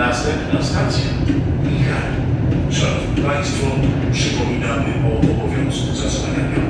Następna stacja. Michał. Szanowni Państwo, przypominamy o obowiązku zasłaniania